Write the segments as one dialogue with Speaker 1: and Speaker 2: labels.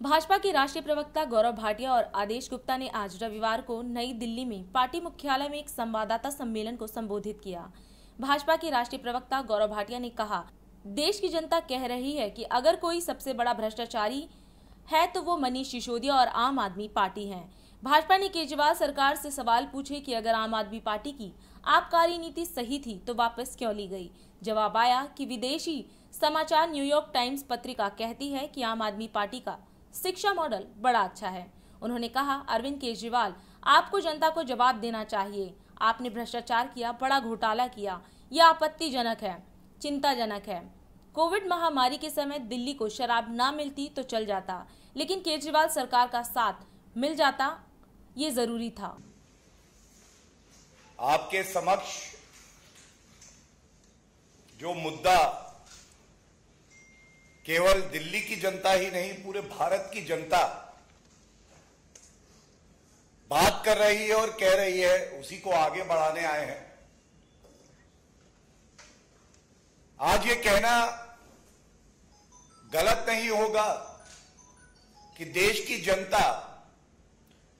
Speaker 1: भाजपा के राष्ट्रीय प्रवक्ता गौरव भाटिया और आदेश गुप्ता ने आज रविवार को नई दिल्ली में पार्टी मुख्यालय में एक संवाददाता सम्मेलन को संबोधित किया। भाजपा के राष्ट्रीय प्रवक्ता गौरव भाटिया ने कहा, देश की जनता कह रही है कि अगर कोई सबसे बड़ा भ्रष्टाचारी है तो वो मनीष सिसोदिया और आम आदमी पार्टी है। भाजपा ने केजरीवाल सरकार से सवाल पूछे कि अगर आम आदमी पार्टी की आबकारी नीति सही थी तो वापस क्यों ली गई? जवाब आया कि विदेशी समाचार न्यूयॉर्क टाइम्स पत्रिका कहती है कि आम आदमी पार्टी का शिक्षा मॉडल बड़ा अच्छा है। उन्होंने कहा, अरविंद केजरीवाल, आपको जनता को जवाब देना चाहिए। आपने भ्रष्टाचार किया, बड़ा घोटाला किया। यह आपत्तिजनक है, चिंताजनक है। कोविड महामारी के समय दिल्ली को शराब ना मिलती तो चल जाता, लेकिन केजरीवाल सरकार का साथ मिल जाता, ये ज़रूरी था।
Speaker 2: आपके समक्ष जो मुद्दा केवल दिल्ली की जनता ही नहीं, पूरे भारत की जनता बात कर रही है और कह रही है, उसी को आगे बढ़ाने आए हैं। आज ये कहना गलत नहीं होगा कि देश की जनता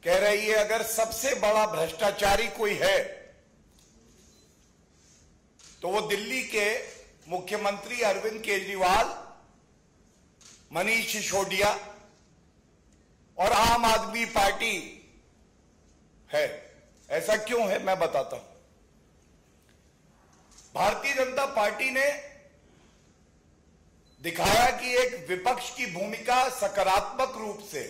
Speaker 2: कह रही है, अगर सबसे बड़ा भ्रष्टाचारी कोई है तो वो दिल्ली के मुख्यमंत्री अरविंद केजरीवाल मनीष सिसोदिया और आम आदमी पार्टी है। ऐसा क्यों है? मैं बताता हूँ। भारतीय जनता पार्टी ने दिखाया कि एक विपक्ष की भूमिका सकारात्मक रूप से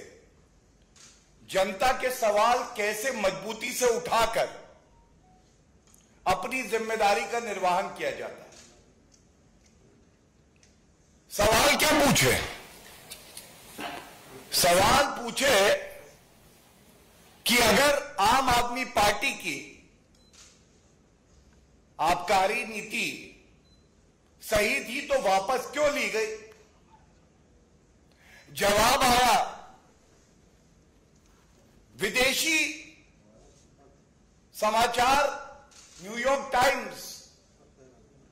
Speaker 2: जनता के सवाल कैसे मजबूती से उठाकर अपनी ज़िम्मेदारी का निर्वहन किया जाता है। सवाल क्या पूछे सवाल पूछे कि अगर आम आदमी पार्टी की आबकारी नीति सही थी तो वापस क्यों ली गई? जवाब आया, विदेशी समाचार न्यूयॉर्क टाइम्स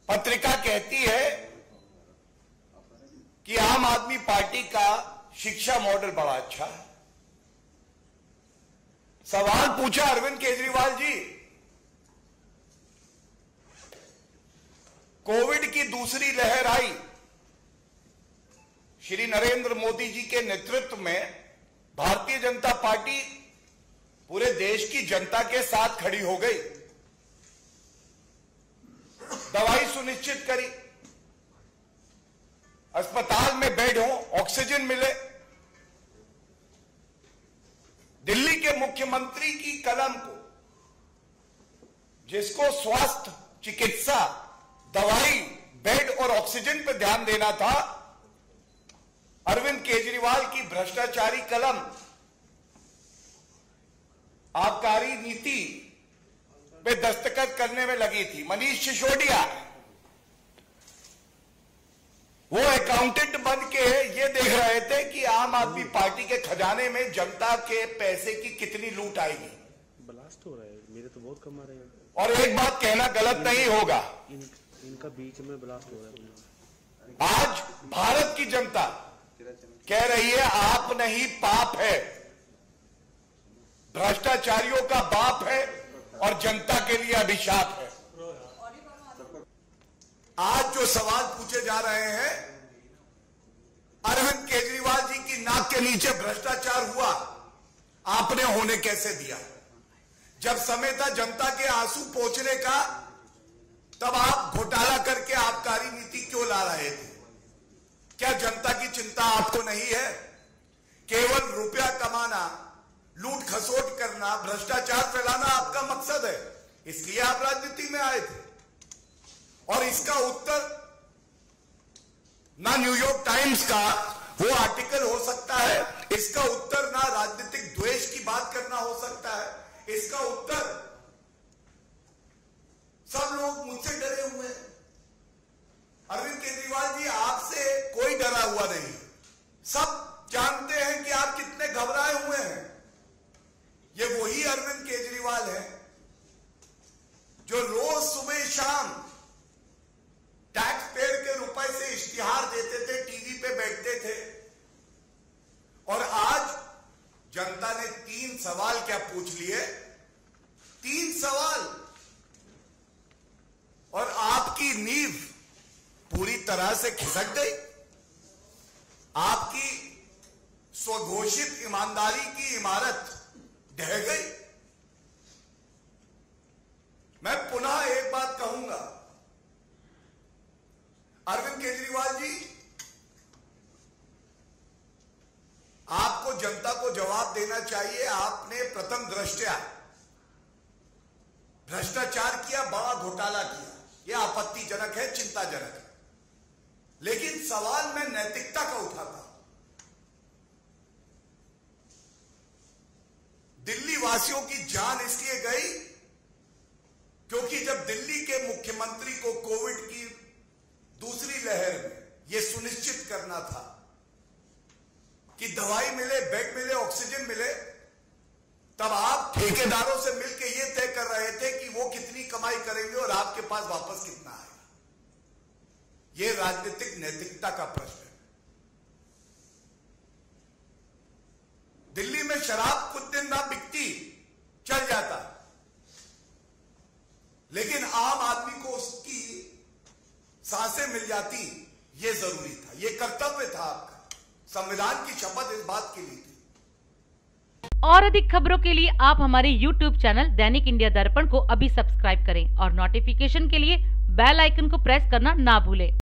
Speaker 2: पत्रिका कहती है कि आम आदमी पार्टी का शिक्षा मॉडल बड़ा अच्छा है। सवाल पूछा अरविंद केजरीवाल जी। कोविड की दूसरी लहर आई। श्री नरेंद्र मोदी जी के नेतृत्व में भारतीय जनता पार्टी पूरे देश की जनता के साथ खड़ी हो गई। दवाई सुनिश्चित करी। अस्पताल में बेड हो, ऑक्सीजन मिले। दिल्ली के मुख्यमंत्री की कलम को, जिसको स्वास्थ्य, चिकित्सा, दवाई, बेड और ऑक्सीजन पर ध्यान देना था, अरविंद केजरीवाल की भ्रष्टाचारी कलम, आबकारी नीति पे दस्तखत करने में लगी थी। मनीष सिसोदिया वो अकाउंटेंट बन के ये देख रहे थे कि आम आदमी पार्टी के खजाने में जनता के पैसे की कितनी लूट आएगी।
Speaker 3: ब्लास्ट हो रहा है। मेरे तो बहुत कम आ रहे हैं।
Speaker 2: और एक बात कहना गलत नहीं होगा।
Speaker 3: इन, इनका बीच में ब्लास्ट हो रहा है
Speaker 2: आज भारत की जनता कह रही है आप नहीं पाप है। भ्रष्टाचारियों का बाप है और जनता के लिए अभिशाप है। आज जो सवाल पूछे जा रहे हैं, अरविंद केजरीवाल जी की नाक के नीचे भ्रष्टाचार हुआ, आपने होने कैसे दिया? जब समय था जनता के आँसू पहुँचने का, तब आप घोटाला करके आबकारी नीति क्यों ला रहे थे? क्या जनता की चिंता आपको नहीं है? केवल रुपया कमाना लूट खसोट करना, भ्रष्टाचार फैलाना आपका मकसद है, इसलिए आप राजनीति में आए थे। और इसका उत्तर ना न्यूयॉर्क टाइम्स का वो आर्टिकल हो सकता है। इसका उत्तर ना राजनीतिक द्वेष की बात करना हो सकता है। इसका उत्तर सब लोग मुझसे डरे हुए हैं अरविंद केजरीवाल जी आपसे कोई डरा हुआ नहीं सब जानते हैं कि आप कितने घबराए हुए हैं ये वही अरविंद केजरीवाल है जो रोज सुबह शाम टैक्स पेयर के रुपए से इश्तिहार देते थे टीवी पे बैठते थे और आप पूछ लिए? तीन सवाल। और आपकी नींव पूरी तरह से खिसक गई। आपकी स्वघोषित ईमानदारी की इमारत ढह गई। मैं पुनः एक बात कहूँगा। अरविंद केजरीवाल जी आपको जनता को जवाब देना चाहिए। आपने प्रथम दृष्टया भ्रष्टाचार किया, बड़ा घोटाला किया। यह आपत्तिजनक है, चिंताजनक है। लेकिन सवाल मैं नैतिकता का उठाता हूँ। दिल्ली वासियों की जान इसलिए गई क्योंकि जब दिल्ली के मुख्यमंत्री को कोविड की दूसरी लहर में यह सुनिश्चित करना था कि दवाई मिले बेड मिले ऑक्सीजन मिले, तब आप ठेकेदारों से मिलकर यह तय कर रहे थे कि वो कितनी कमाई करेंगे और आपके पास वापस कितना आएगा। यह राजनीतिक नैतिकता का प्रश्न है। दिल्ली में शराब कुछ दिन ना बिकती, चल जाता। लेकिन आम आदमी को उसकी साँसें मिल जाती यह ज़रूरी था यह कर्तव्य था आपका। संविधान की शपथ इस बात की ली थी।
Speaker 4: और अधिक खबरों के लिए आप हमारे YouTube चैनल दैनिक इंडिया दर्पण को अभी सब्सक्राइब करें और नोटिफिकेशन के लिए बेल आइकन को प्रेस करना ना भूलें।